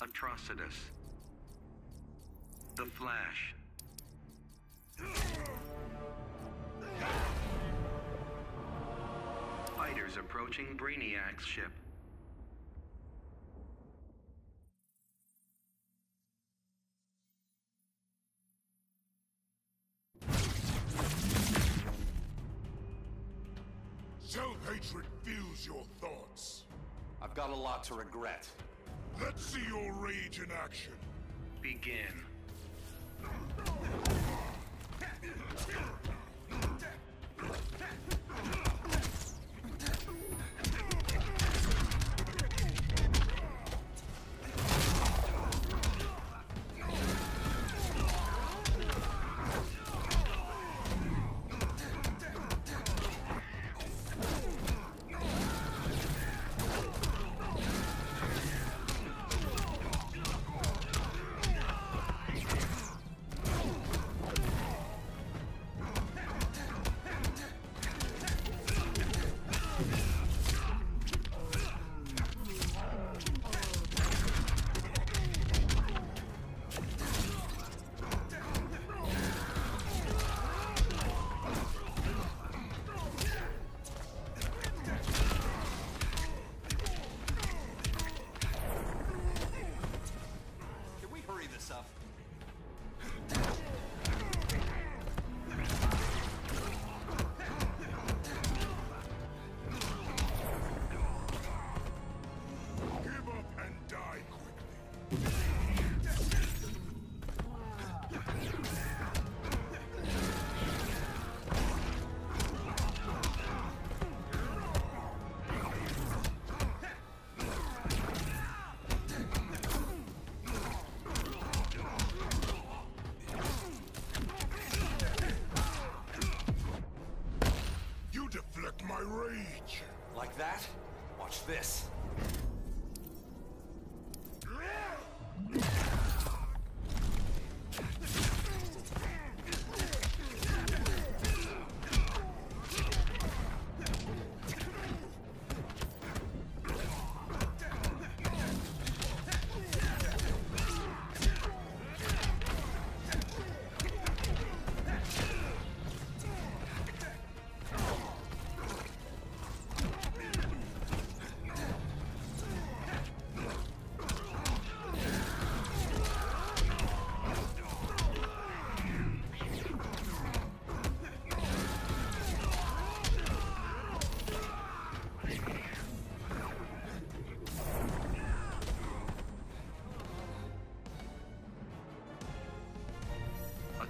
Atrocitus. The Flash. Fighters approaching Brainiac's ship. Self-hatred fuels your thoughts. I've got a lot to regret. Let's see your rage in action. Begin. You deflect my rage. Like that? Watch this.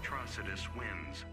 Atrocitus wins.